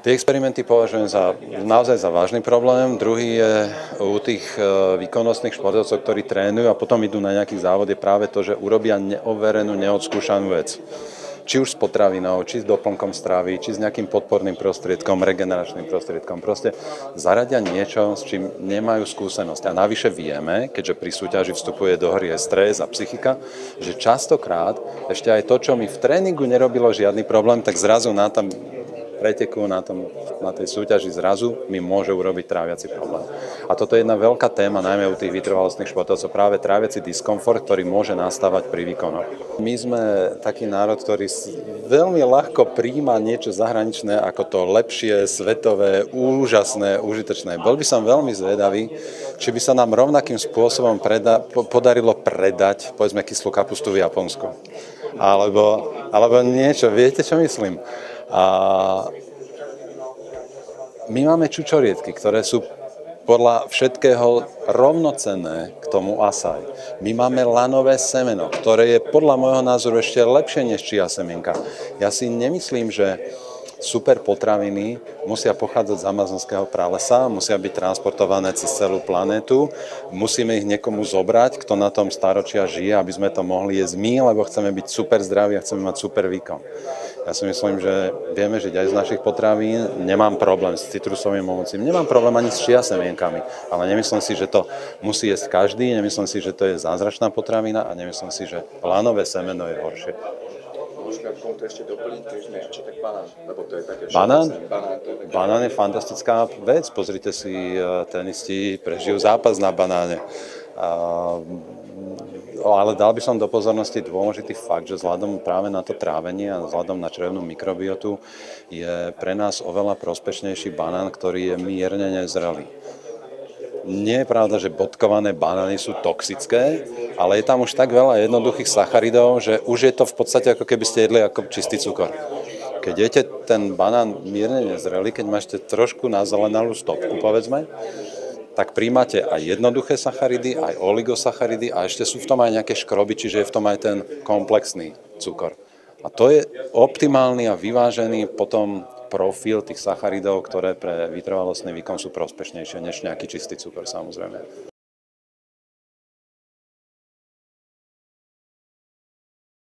Tie experimenty považujem za, naozaj za vážny problém. Druhý je u tých e, výkonnostných športovcov, ktorí trénujú a potom idú na nejaký závod, je práve to, že urobia neoverenú, neodskúšanú vec. Či už s potravinou, či s doplnkom stravy, či s nejakým podporným prostriedkom, regeneračným prostriedkom. Proste zaradia niečo, s čím nemajú skúsenosť. A navyše vieme, keďže pri súťaži vstupuje do hry aj stres a psychika, že častokrát ešte aj to, čo mi v tréningu nerobilo žiadny problém, tak zrazu na tam preteku na, tom, na tej súťaži zrazu mi môže urobiť tráviaci problém. A toto je jedna veľká téma, najmä u tých vytrvalostných športovcov, práve tráviaci diskomfort, ktorý môže nastávať pri výkonoch. My sme taký národ, ktorý veľmi ľahko príjma niečo zahraničné ako to lepšie, svetové, úžasné, užitočné. Bol by som veľmi zvedavý, či by sa nám rovnakým spôsobom preda- podarilo predať, povedzme, kyslú kapustu v Japonsku. Alebo, alebo niečo, viete, čo myslím? A my máme čučoriedky, ktoré sú podľa všetkého rovnocenné k tomu asaj. My máme lanové semeno, ktoré je podľa môjho názoru ešte lepšie než čia semienka. Ja si nemyslím, že super potraviny musia pochádzať z amazonského pralesa, musia byť transportované cez celú planetu, musíme ich niekomu zobrať, kto na tom staročia žije, aby sme to mohli jesť my, lebo chceme byť super zdraví a chceme mať super výkon. Ja si myslím, že vieme žiť aj z našich potravín, nemám problém s citrusovým ovocím, nemám problém ani s čia semienkami, ale nemyslím si, že to musí jesť každý, nemyslím si, že to je zázračná potravina a nemyslím si, že lanové semeno je horšie môžeme k tomuto ešte doplniť, keď sme čo tak banán, lebo to je také banán? Banán, to je také... banán je fantastická vec, pozrite si, e, tenisti prežijú zápas na banáne. Ale dal by som do pozornosti dôležitý fakt, že vzhľadom práve na to trávenie a vzhľadom na črevnú mikrobiotu je pre nás oveľa prospešnejší banán, ktorý je mierne nezrelý. Nie je pravda, že bodkované banány sú toxické, ale je tam už tak veľa jednoduchých sacharidov, že už je to v podstate ako keby ste jedli ako čistý cukor. Keď jete ten banán mierne nezrelý, keď máte trošku nazelenalú stopku, povedzme, tak príjmate aj jednoduché sacharidy, aj oligosacharidy a ešte sú v tom aj nejaké škroby, čiže je v tom aj ten komplexný cukor. A to je optimálny a vyvážený potom profil tých sacharidov, ktoré pre vytrvalostný výkon sú prospešnejšie než nejaký čistý cukor samozrejme.